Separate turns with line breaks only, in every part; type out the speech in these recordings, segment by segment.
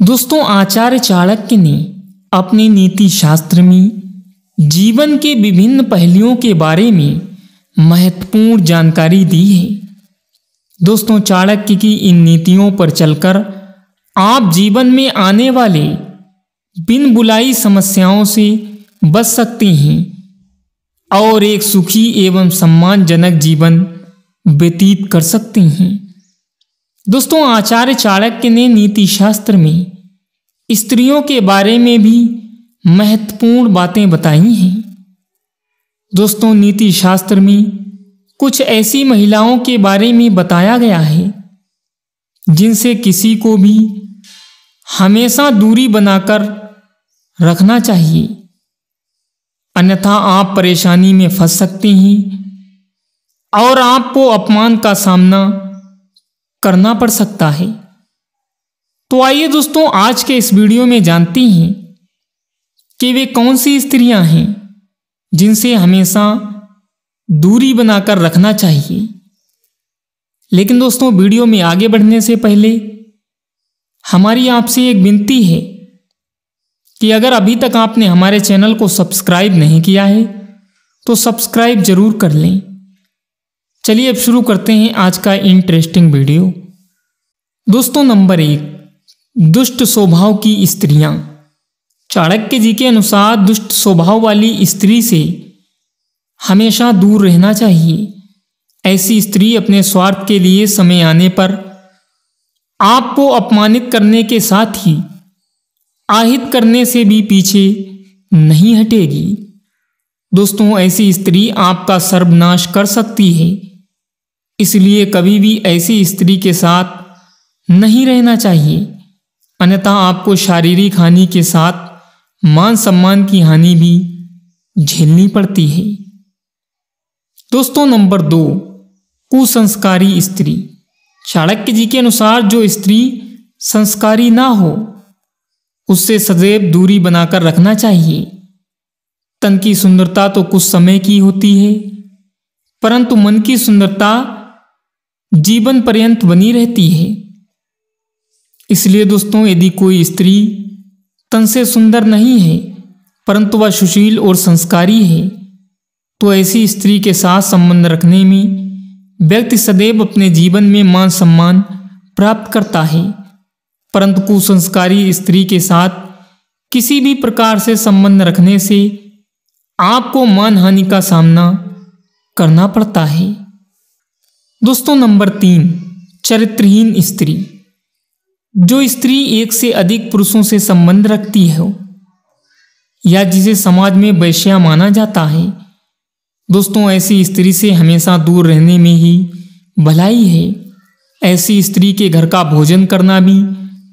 दोस्तों, आचार्य चाणक्य ने अपने नीति शास्त्र में जीवन के विभिन्न पहलुओं के बारे में महत्वपूर्ण जानकारी दी है। दोस्तों, चाणक्य की इन नीतियों पर चलकर आप जीवन में आने वाले बिन बुलाई समस्याओं से बच सकते हैं और एक सुखी एवं सम्मानजनक जीवन व्यतीत कर सकते हैं। दोस्तों, आचार्य चाणक्य ने नीति शास्त्र में स्त्रियों के बारे में भी महत्वपूर्ण बातें बताई हैं। दोस्तों, नीति शास्त्र में कुछ ऐसी महिलाओं के बारे में बताया गया है, जिनसे किसी को भी हमेशा दूरी बनाकर रखना चाहिए। अन्यथा आप परेशानी में फंस सकते हैं और आपको अपमान का सामना करना पड़ सकता है। तो आइए दोस्तों, आज के इस वीडियो में जानते हैं कि वे कौन सी स्त्रियाँ हैं जिनसे हमेशा दूरी बनाकर रखना चाहिए। लेकिन दोस्तों, वीडियो में आगे बढ़ने से पहले हमारी आपसे एक विनती है कि अगर अभी तक आपने हमारे चैनल को सब्सक्राइब नहीं किया है तो सब्सक्राइब ज़रूर कर लें। चलिए अब शुरू करते हैं आज का इंटरेस्टिंग वीडियो दोस्तों नंबर एक, दुष्ट स्वभाव की स्त्रियाँ। चाणक्य जी के अनुसार दुष्ट स्वभाव वाली स्त्री से हमेशा दूर रहना चाहिए। ऐसी स्त्री अपने स्वार्थ के लिए समय आने पर आपको अपमानित करने के साथ ही आहित करने से भी पीछे नहीं हटेगी। दोस्तों, ऐसी स्त्री आपका सर्वनाश कर सकती है। इसलिए कभी भी ऐसी स्त्री के साथ नहीं रहना चाहिए। अन्यथा आपको शारीरिक हानि के साथ मान सम्मान की हानि भी झेलनी पड़ती है। दोस्तों, नंबर दो, कुसंस्कारी स्त्री। चाणक्य जी के अनुसार जो स्त्री संस्कारी ना हो, उससे सदैव दूरी बनाकर रखना चाहिए। तन की सुंदरता तो कुछ समय की होती है, परंतु मन की सुंदरता जीवन पर्यंत बनी रहती है। इसलिए दोस्तों, यदि कोई स्त्री तन से सुंदर नहीं है, परंतु वह सुशील और संस्कारी है तो ऐसी स्त्री के साथ संबंध रखने में व्यक्ति सदैव अपने जीवन में मान सम्मान प्राप्त करता है। परंतु कुसंस्कारी स्त्री के साथ किसी भी प्रकार से संबंध रखने से आपको मान हानि का सामना करना पड़ता है। दोस्तों, नंबर तीन, चरित्रहीन स्त्री। जो स्त्री एक से अधिक पुरुषों से संबंध रखती है, या जिसे समाज में वैश्या माना जाता है, दोस्तों, ऐसी स्त्री से हमेशा दूर रहने में ही भलाई है। ऐसी स्त्री के घर का भोजन करना भी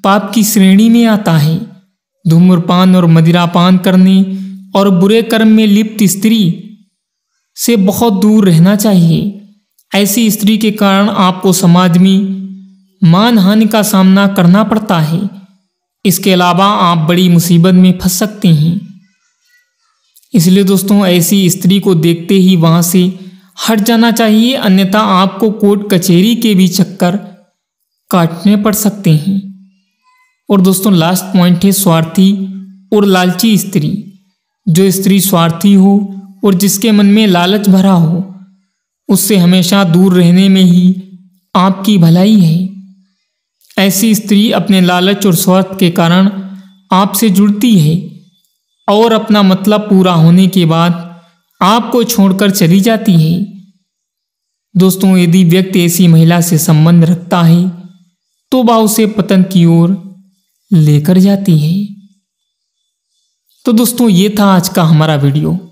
पाप की श्रेणी में आता है। धूम्रपान और मदिरापान करने और बुरे कर्म में लिप्त स्त्री से बहुत दूर रहना चाहिए। ऐसी स्त्री के कारण आपको समाज में मान हानि का सामना करना पड़ता है। इसके अलावा आप बड़ी मुसीबत में फंस सकते हैं। इसलिए दोस्तों, ऐसी स्त्री को देखते ही वहाँ से हट जाना चाहिए, अन्यथा आपको कोर्ट कचहरी के भी चक्कर काटने पड़ सकते हैं। और दोस्तों लास्ट पॉइंट है स्वार्थी और लालची स्त्री। जो स्त्री स्वार्थी हो और जिसके मन में लालच भरा हो उससे हमेशा दूर रहने में ही आपकी भलाई है। ऐसी स्त्री अपने लालच और स्वार्थ के कारण आपसे जुड़ती है और अपना मतलब पूरा होने के बाद आपको छोड़कर चली जाती है। दोस्तों, यदि व्यक्ति ऐसी महिला से संबंध रखता है तो वह उसे पतन की ओर लेकर जाती है। तो दोस्तों, ये था आज का हमारा वीडियो।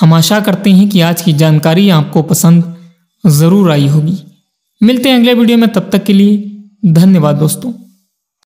हम आशा करते हैं कि आज की जानकारी आपको पसंद ज़रूर आई होगी। मिलते हैं अगले वीडियो में, तब तक के लिए धन्यवाद दोस्तों।